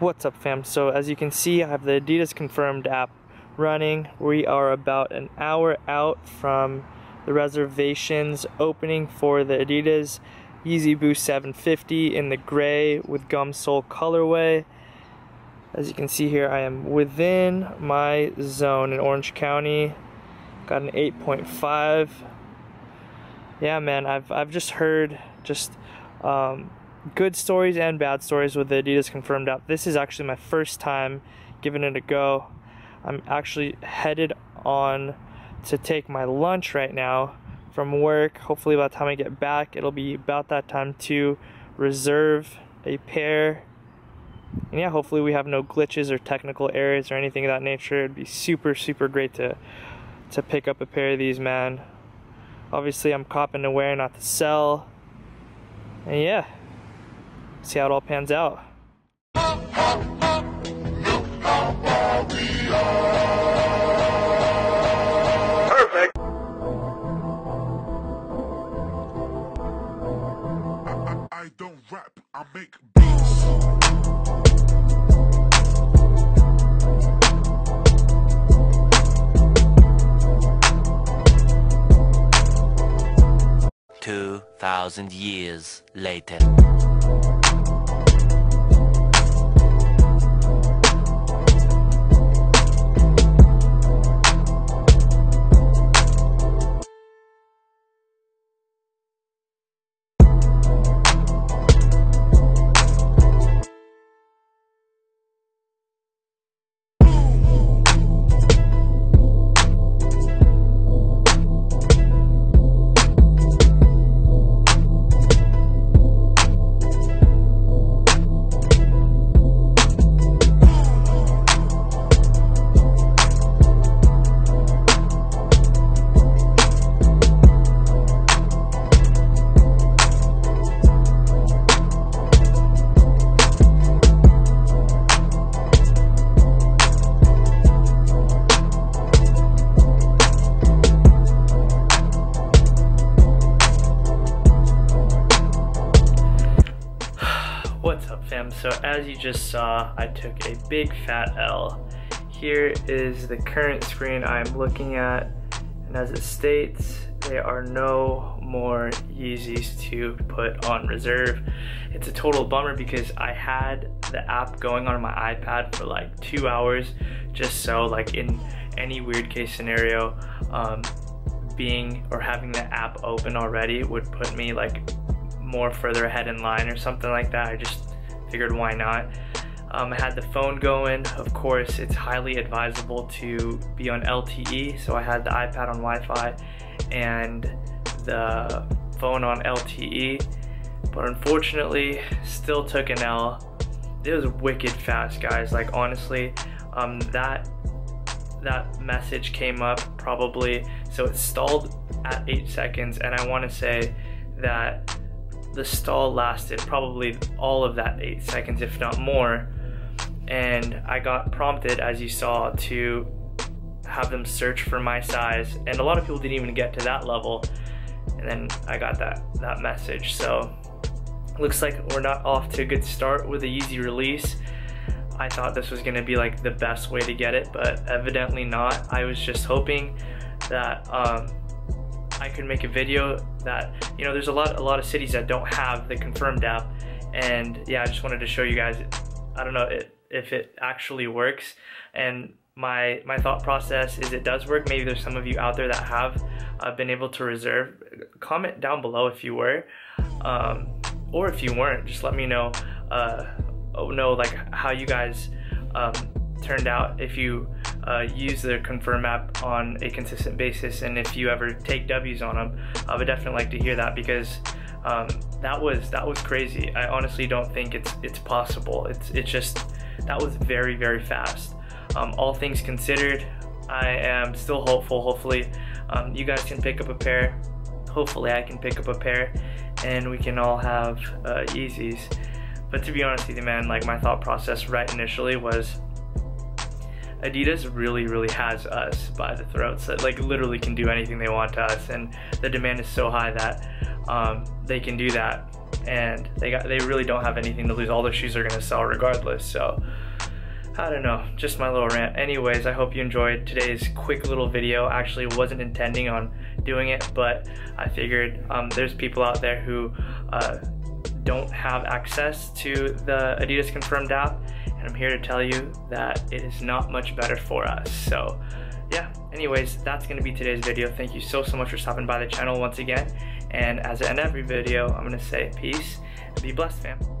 What's up fam? So as you can see I have the Adidas confirmed app running. We are about an hour out from the reservations opening for the Adidas Yeezy Boost 750 in the gray with gum sole colorway. As you can see here I am within my zone in Orange County. Got an 8.5. Yeah man, I've, I've just heard just um, good stories and bad stories with the Adidas Confirmed app. This is actually my first time giving it a go. I'm actually headed on to take my lunch right now from work. Hopefully, by the time I get back, it'll be about that time to reserve a pair. And yeah, hopefully, we have no glitches or technical errors or anything of that nature. It'd be super, super great to to pick up a pair of these, man. Obviously, I'm copping to wear, not to sell. And yeah, see how it all pans out. Perfect. I don't rap, I make. Two thousand years later. So, as you just saw, I took a big fat L. Here is the current screen I'm looking at, and as it states, there are no more Yeezys to put on reserve. It's a total bummer because I had the app going on my iPad for like two hours, just so, like, in any weird case scenario, um, being or having the app open already would put me like more further ahead in line or something like that. I just figured why not. Um, I had the phone going. Of course, it's highly advisable to be on LTE, so I had the iPad on Wi-Fi and the phone on LTE. But unfortunately, still took an L. It was wicked fast, guys. Like honestly, um, that that message came up probably so it stalled at eight seconds and i want to say that the stall lasted probably all of that eight seconds if not more. And i got prompted as you saw to have them search for my size. And a lot of people didn't even get to that level. And then i got that that message. So looks like we're not off to a good start with the Yeezy release. I thought this was gonna be like the best way to get it, but evidently not. I was just hoping that um, I could make a video that you know there's a lot a lot of cities that don't have the confirmed app, and yeah, I just wanted to show you guys. I don't know it, if it actually works, and my my thought process is it does work. Maybe there's some of you out there that have uh, been able to reserve. Comment down below if you were, um, or if you weren't. Just let me know. Uh, oh, know like how you guys um, turned out if you uh, use the confirm app on a consistent basis and if you ever take W's on them I would definitely like to hear that because um, that was that was crazy. I honestly don't think it's it's possible. It's it's just that was very very fast. Um, all things considered I am still hopeful hopefully. Um, you guys can pick up a pair. Hopefully I can pick up a pair and we can all have uh, but to be honest with you, man, like my thought process right initially was Adidas really, really has us by the throats. That like literally can do anything they want to us, and the demand is so high that um, they can do that. and they got they really don't have anything to lose. All their shoes are gonna sell regardless. So I don't know, just my little rant. Anyways, I hope you enjoyed today's quick little video. Actually, wasn't intending on doing it, but I figured um, there's people out there who uh, don't have access to the Adidas Confirmed app, I'm here to tell you that it is not much better for us. So yeah, anyways, that's gonna be today's video. Thank you so, so much for stopping by the channel once again. And as I end every video, I'm gonna say peace, and be blessed fam.